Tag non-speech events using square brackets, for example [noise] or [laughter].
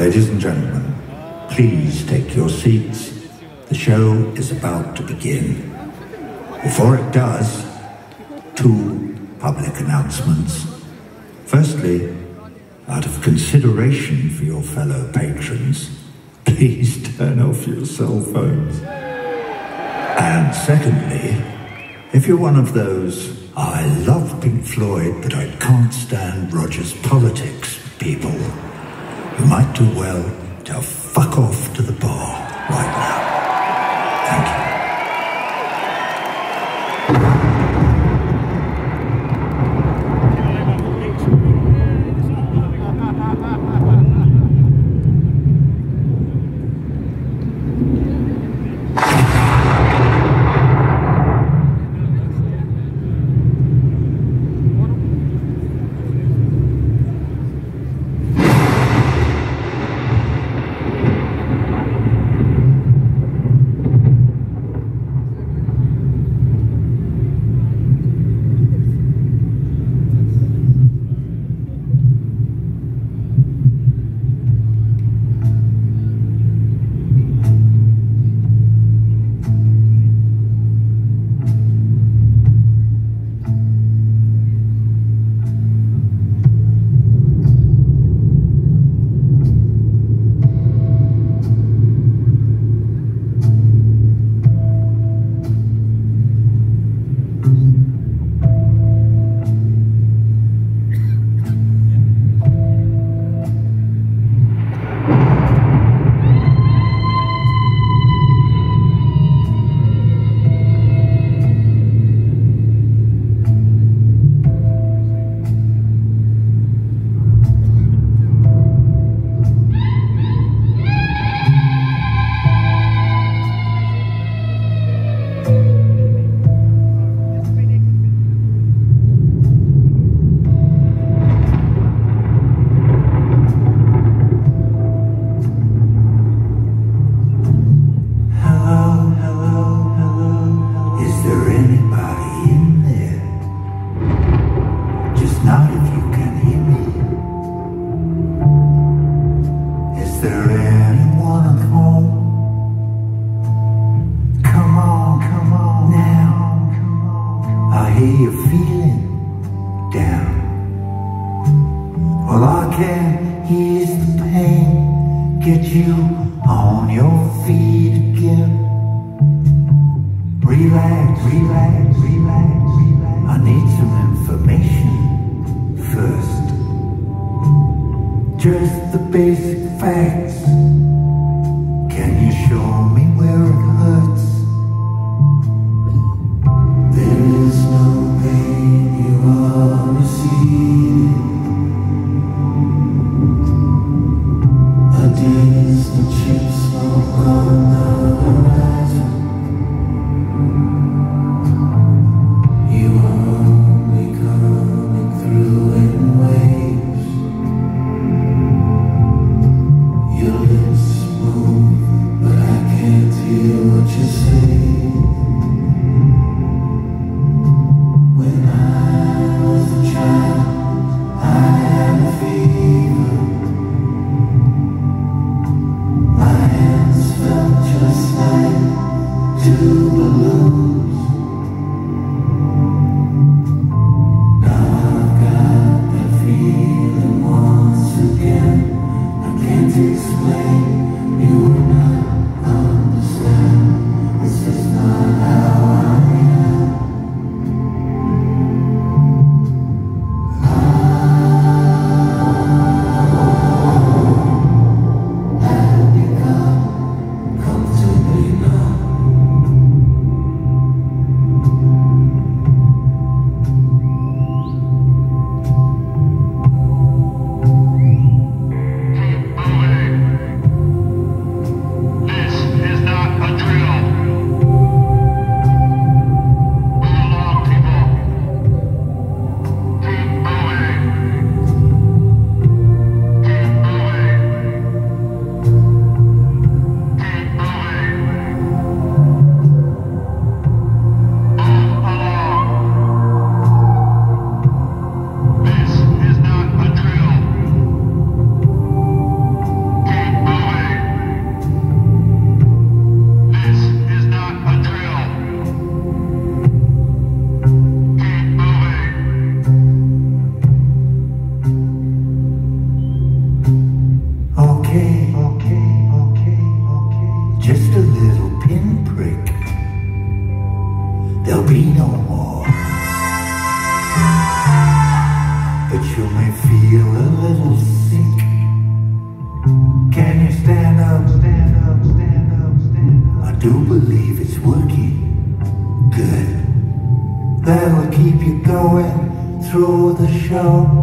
Ladies and gentlemen, please take your seats. The show is about to begin. Before it does, two public announcements. Firstly, out of consideration for your fellow patrons, [laughs] please turn off your cell phones. And secondly, if you're one of those, I love Pink Floyd, but I can't stand Roger's politics people, you might do well to fuck off to the bar right now. Thank you. I can ease the pain, get you on your feet again. Relax, relax, relax, going through the show.